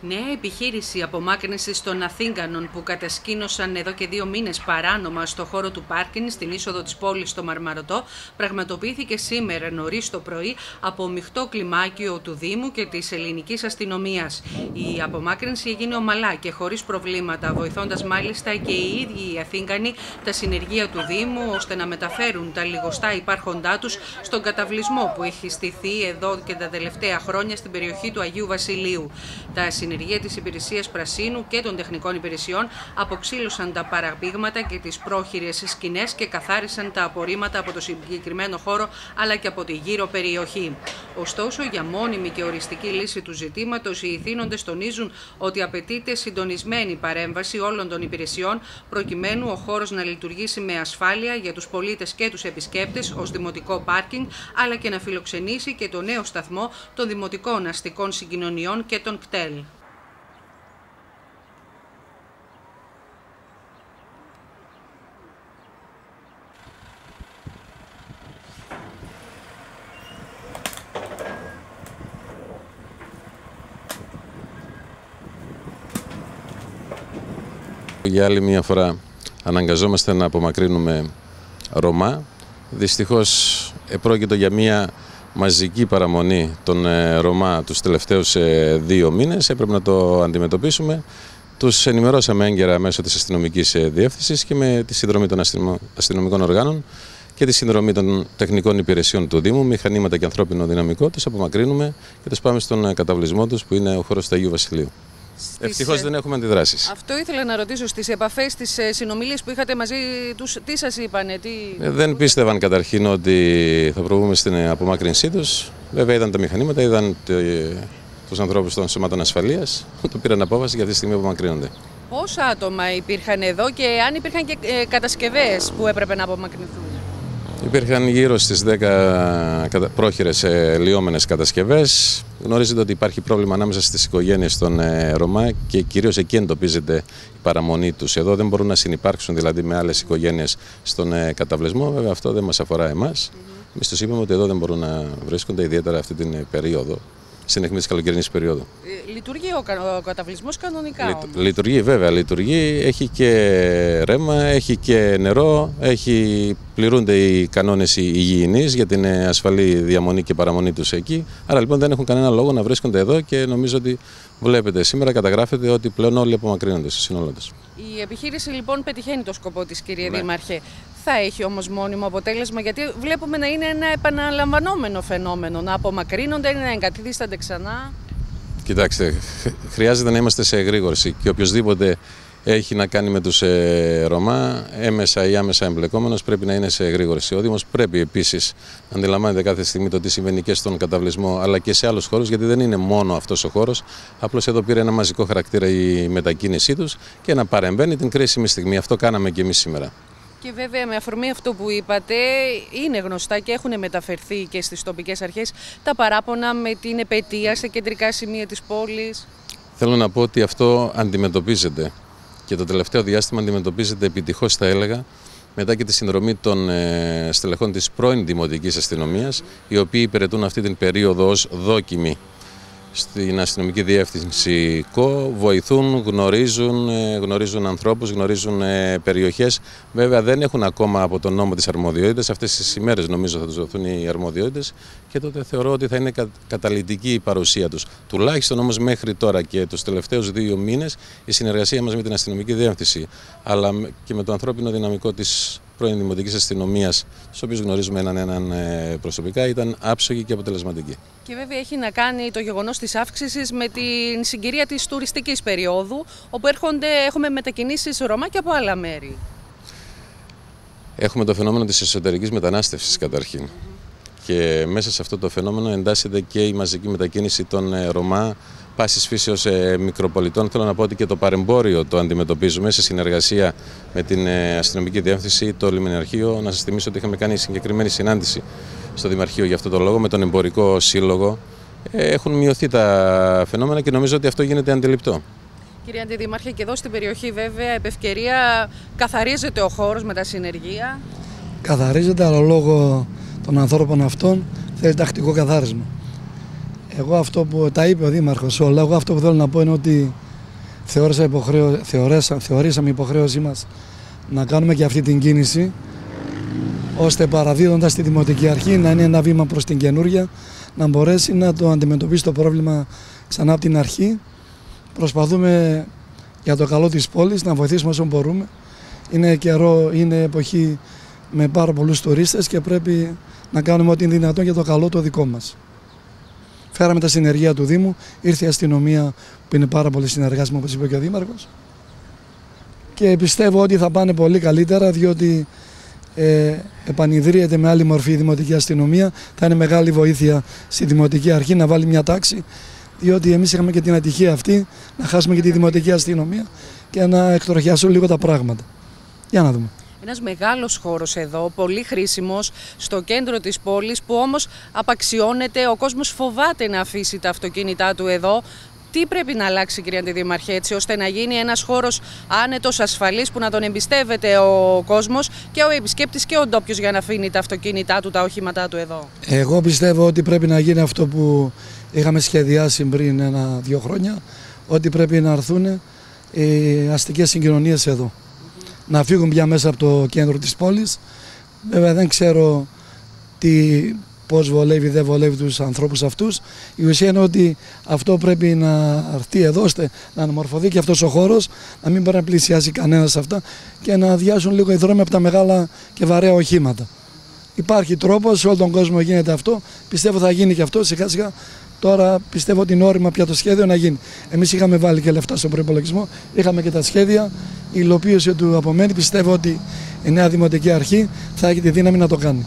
Νέα επιχείρηση απομάκρυνση των Αθήγανων που κατασκήνωσαν εδώ και δύο μήνες παράνομα στο χώρο του πάρκινγκ στην είσοδο της πόλης στο Μαρμαρωτό πραγματοποιήθηκε σήμερα νωρίς το πρωί από μειχτό κλιμάκιο του Δήμου και της ελληνικής αστυνομίας. Η απομάκρυνση έγινε ομαλά και χωρίς προβλήματα, βοηθώντας μάλιστα και οι ίδιοι οι Αθήγανοι τα συνεργεία του Δήμου ώστε να μεταφέρουν τα λιγοστά υπάρχοντά τους στον καταβλισμό που έχει στηθεί εδώ και τα τελευταία χρόνια στην περιοχή του Αγίου Βασιλείου. Τα συνεργεία της Υπηρεσίας Πρασίνου και των τεχνικών υπηρεσιών αποξήλωσαν τα παραπήγματα και τις πρόχειρες σκηνές και καθάρισαν τα απορρίμματα από το συγκεκριμένο χώρο αλλά και από τη γύρω περιοχή. Ωστόσο, για μόνιμη και οριστική λύση του ζητήματος, οι ηθήνοντες τονίζουν ότι απαιτείται συντονισμένη παρέμβαση όλων των υπηρεσιών προκειμένου ο χώρος να λειτουργήσει με ασφάλεια για τους πολίτες και τους επισκέπτες ως δημοτικό πάρκινγκ αλλά και να φιλοξενήσει και το νέο σταθμό των δημοτικών αστικών συγκοινωνιών και των κτέλ. Για άλλη μια φορά αναγκαζόμαστε να απομακρύνουμε Ρωμά. Δυστυχώς επρόκειτο για μια μαζική παραμονή των ε, Ρωμά τους τελευταίους ε, δύο μήνες. Έπρεπε να το αντιμετωπίσουμε. Τους ενημερώσαμε έγκαιρα μέσω της αστυνομικής ε, διεύθυνσης και με τη συνδρομή των αστυνομικών οργάνων και τη συνδρομή των τεχνικών υπηρεσιών του Δήμου, μηχανήματα και ανθρώπινο δυναμικό, τους απομακρύνουμε και τους πάμε στον καταβλισμό τους που είναι ο χώρος του Αγίου Βασιλείου. Ευτυχώς ε, δεν έχουμε αντιδράσεις. Αυτό ήθελα να ρωτήσω στις επαφές, στις ε, συνομιλίες που είχατε μαζί τους, τι σας είπανε, τι. Ε, δεν πίστευαν καταρχήν ότι θα προβούμε στην απομάκρυνσή τους. Βέβαια είδαν τα μηχανήματα, είδαν τους ανθρώπους των σωμάτων ασφαλείας, το πήραν απόφαση για αυτή τη στιγμή απομακρύνονται. Πόσα άτομα υπήρχαν εδώ και αν υπήρχαν και κατασκευές που έπρεπε να απομακρυνθούν; Υπήρχαν γύρω στις 10 πρόχειρες ε, λιώμενες κατασκευές. Γνωρίζετε ότι υπάρχει πρόβλημα ανάμεσα στις οικογένειες των ε, Ρωμά και κυρίως εκεί εντοπίζεται η παραμονή τους. Εδώ δεν μπορούν να συνεπάρξουν δηλαδή με άλλες οικογένειες στον ε, καταβλεσμό. Βέβαια αυτό δεν μας αφορά εμάς. Εμείς τους είπαμε ότι εδώ δεν μπορούν να βρίσκονται ιδιαίτερα αυτή την περίοδο στην αιχμή της καλοκαιρινής περίοδου. Ε, λειτουργεί ο, ο καταβλισμός κανονικά. Λειτ, λειτουργεί, βέβαια. Λειτουργεί. Έχει και ρέμα, έχει και νερό, έχει, πληρούνται οι κανόνες υγιεινή για την ασφαλή διαμονή και παραμονή τους εκεί. Άρα λοιπόν δεν έχουν κανένα λόγο να βρίσκονται εδώ και νομίζω ότι βλέπετε σήμερα καταγράφεται ότι πλέον όλοι απομακρύνονται στο σύνολό τους. Η επιχείρηση λοιπόν πετυχαίνει το σκοπό της, κύριε ναι. Δήμαρχε θα έχει όμως μόνιμο αποτέλεσμα γιατί βλέπουμε να είναι ένα επαναλαμβανόμενο φαινόμενο, να απομακρύνονται, να εγκατήθιστανται ξανά. Κοιτάξτε, χρειάζεται να είμαστε σε εγρήγορση και οποιοδήποτε έχει να κάνει με τους ε, Ρωμά, έμεσα ή άμεσα εμπλεκόμενος πρέπει να είναι σε εγρήγορση. Ο Δήμος πρέπει επίσης να αντιλαμβάνεται κάθε στιγμή το τι συμβαίνει και στον καταβλισμό αλλά και σε άλλους χώρους γιατί δεν είναι μόνο αυτός ο χώρος. Απλώς εδώ πήρε ένα μαζικό χαρακτήρα η μετακίνησή τους και να παρεμβαίνει την κρίσιμη στιγμή. Αυτό κάναμε και εμείς σήμερα. Και βέβαια με αφορμή αυτό που είπατε είναι γνωστά και έχουν μεταφερθεί και στις τοπικές αρχές τα παράπονα με την επαιτία σε κεντρικά σημεία της πόλης. Θέλω να πω ότι αυτό αντιμετωπίζεται και το τελευταίο διάστημα αντιμετωπίζεται επιτυχώς θα έλεγα μετά και τη συνδρομή των ε, στελεχών της πρώην Δημοτικής Αστυνομίας οι οποίοι υπηρετούν αυτή την περίοδο ως δόκιμη στην αστυνομική διεύθυνση ΚΟ, βοηθούν, γνωρίζουν, ε, γνωρίζουν ανθρώπους, γνωρίζουν ε, περιοχές. Βέβαια δεν έχουν ακόμα από τον νόμο τις αρμοδιότητες, αυτές τις ημέρες νομίζω θα τους δοθούν οι αρμοδιότητες και τότε θεωρώ ότι θα είναι καταλητική η παρουσία τους. Τουλάχιστον όμως μέχρι τώρα και τους τελευταίους δύο μήνες η συνεργασία μας με την αστυνομική διεύθυνση αλλά και με το ανθρώπινο δυναμικό της πρώην Δημοτικής Αστυνομίας, του οποίους γνωρίζουμε έναν έναν ε, προσωπικά, ήταν άψογη και αποτελεσματική. Και βέβαια έχει να κάνει το γεγονός της αύξησης με την συγκυρία της τουριστικής περίοδου, όπου έρχονται, έχουμε μετακινήσεις Ρωμά και από άλλα μέρη. Έχουμε το φαινόμενο της εσωτερικής μετανάστευσης καταρχήν. Και μέσα σε αυτό το φαινόμενο εντάσσεται και η μαζική μετακίνηση των ε, Ρωμά πάσης φύσεως ε, μικροπολιτών. Θέλω να πω ότι και το παρεμπόριο το αντιμετωπίζουμε σε συνεργασία με την ε, αστυνομική διεύθυνση, το λιμενιαρχείο. Να σας θυμίσω ότι είχαμε κάνει συγκεκριμένη συνάντηση στο Δημαρχείο για αυτό το λόγο με τον Εμπορικό Σύλλογο. Ε, έχουν μειωθεί τα φαινόμενα και νομίζω ότι αυτό γίνεται αντιληπτό. Κύριε Αντιδημάρχε, και εδώ στην περιοχή βέβαια επ' ευκαιρία καθαρίζεται ο χώρος με τα συνεργεία; Καθαρίζεται, αλλά λόγω των ανθρώπων αυτών θέλει τακτικό καθάρισμα. Εγώ αυτό που τα είπε ο Δήμαρχος όλα, εγώ αυτό που θέλω να πω είναι ότι θεώρησα υποχρέω, θεωρέσα, θεωρήσαμε υποχρέωσή μας να κάνουμε και αυτή την κίνηση ώστε παραδίδοντας τη Δημοτική Αρχή να είναι ένα βήμα προς την καινούρια να μπορέσει να το αντιμετωπίσει το πρόβλημα ξανά από την αρχή. Προσπαθούμε για το καλό της πόλης να βοηθήσουμε όσο μπορούμε. Είναι καιρό, είναι εποχή με πάρα πολλούς τουρίστες και πρέπει να κάνουμε ό,τι είναι δυνατόν για το καλό το δικό μας. Φέραμε τα συνεργεία του Δήμου, ήρθε η αστυνομία που είναι πάρα πολύ συνεργάσιμο όπως είπε και ο Δήμαρχος και πιστεύω ότι θα πάνε πολύ καλύτερα διότι ε, επανειδρύεται με άλλη μορφή η Δημοτική Αστυνομία. Θα είναι μεγάλη βοήθεια στη Δημοτική Αρχή να βάλει μια τάξη διότι εμείς είχαμε και την ατυχία αυτή να χάσουμε και τη Δημοτική Αστυνομία και να εκτροχιάσουν λίγο τα πράγματα. Για να δούμε. Ένας μεγάλος χώρος εδώ, πολύ χρήσιμος, στο κέντρο της πόλης, που όμως απαξιώνεται, ο κόσμος φοβάται να αφήσει τα αυτοκίνητά του εδώ, τι πρέπει να αλλάξει, κυρία Αντιδήμαρχε, έτσι ώστε να γίνει ένας χώρος άνετος, ασφαλής, που να τον εμπιστεύεται ο κόσμος και ο επισκέπτης και ο ντόπιος για να αφήνει τα αυτοκίνητά του, τα οχήματά του εδώ. Εγώ πιστεύω ότι πρέπει να γίνει αυτό που είχαμε σχεδιάσει πριν ένα-δύο χρόνια, ότι πρέπει να έρθουν οι αστικές συγκοινωνίες εδώ. Να φύγουν πια μέσα από το κέντρο της πόλης. Βέβαια δεν ξέρω τι πώς βολεύει, δεν βολεύει τους ανθρώπους αυτούς. Η ουσία είναι ότι αυτό πρέπει να έρθει εδώ ώστε να αναμορφωθεί και αυτός ο χώρος, να μην μπορεί να πλησιάσει κανένας σε αυτά και να αδειάσουν λίγο οι δρόμοι από τα μεγάλα και βαρέα οχήματα. Υπάρχει τρόπος, σε όλο τον κόσμο γίνεται αυτό. Πιστεύω θα γίνει και αυτό σιγά σιγά. Τώρα πιστεύω ότι είναι όρημα πια το σχέδιο να γίνει. Εμείς είχαμε βάλει και λεφτά στον προπολογισμό, είχαμε και τα σχέδια. Η υλοποίηση του απομένει. Πιστεύω ότι η νέα Δημοτική Αρχή θα έχει τη δύναμη να το κάνει.